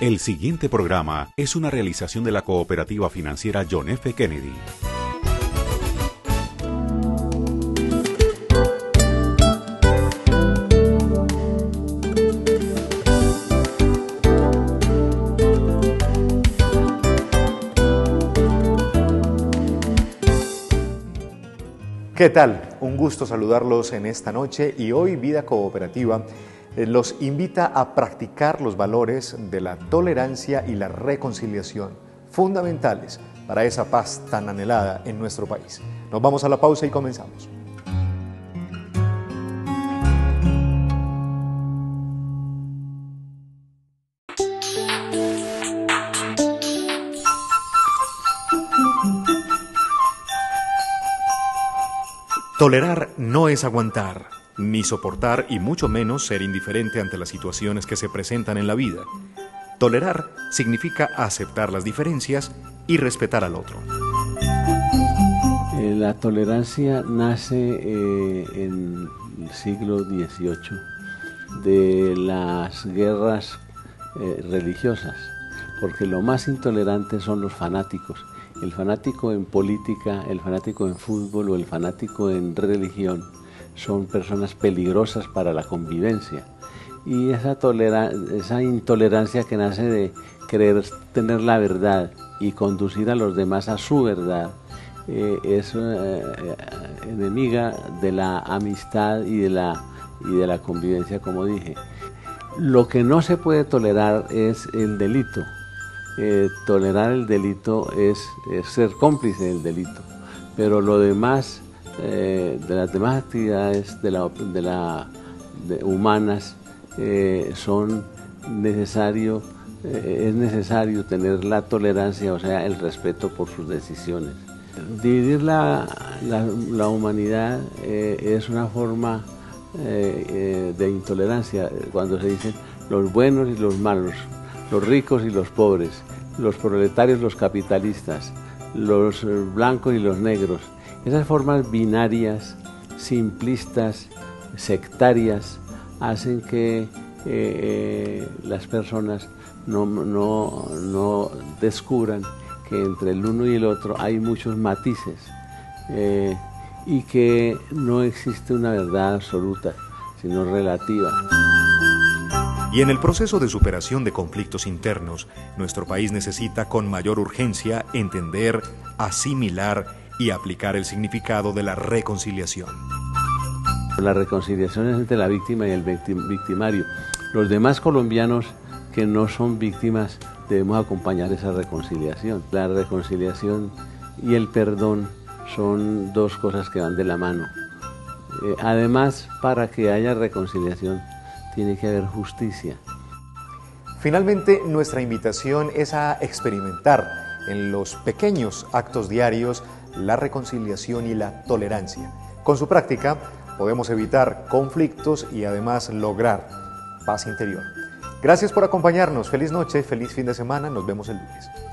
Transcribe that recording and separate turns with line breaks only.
El siguiente programa es una realización de la cooperativa financiera John F. Kennedy.
¿Qué tal? Un gusto saludarlos en esta noche y hoy Vida Cooperativa los invita a practicar los valores de la tolerancia y la reconciliación, fundamentales para esa paz tan anhelada en nuestro país. Nos vamos a la pausa y comenzamos. Tolerar no es aguantar, ni soportar y mucho menos ser indiferente ante las situaciones que se presentan en la vida. Tolerar significa aceptar las diferencias y respetar al otro.
Eh, la tolerancia nace eh, en el siglo XVIII de las guerras eh, religiosas, porque lo más intolerante son los fanáticos el fanático en política, el fanático en fútbol o el fanático en religión son personas peligrosas para la convivencia. Y esa, esa intolerancia que nace de querer tener la verdad y conducir a los demás a su verdad eh, es eh, enemiga de la amistad y de la, y de la convivencia, como dije. Lo que no se puede tolerar es el delito eh, tolerar el delito es, ser cómplice del delito, pero lo demás, eh, de las demás actividades de la, de la, humanas, eh, son necesario, es necesario tener la tolerancia, o sea, el respeto por sus decisiones. Dividir la, la humanidad es una forma de intolerancia cuando se dicen los buenos y los malos, los ricos y los pobres, los proletarios, los capitalistas, los blancos y los negros. Esas formas binarias, simplistas, sectarias, hacen que eh, eh, las personas no, no, descubran que entre el uno y el otro hay muchos matices eh, y que no existe una verdad absoluta, sino relativa.
Y en el proceso de superación de conflictos internos, nuestro país necesita con mayor urgencia entender, asimilar y aplicar el significado de la reconciliación.
La reconciliación es entre la víctima y el victimario. Los demás colombianos que no son víctimas debemos acompañar esa reconciliación. La reconciliación y el perdón son dos cosas que van de la mano. Eh, además, para que haya reconciliación, tiene que haber justicia.
Finalmente, nuestra invitación es a experimentar en los pequeños actos diarios la reconciliación y la tolerancia. Con su práctica podemos evitar conflictos y además lograr paz interior. Gracias por acompañarnos. Feliz noche, feliz fin de semana. Nos vemos el lunes.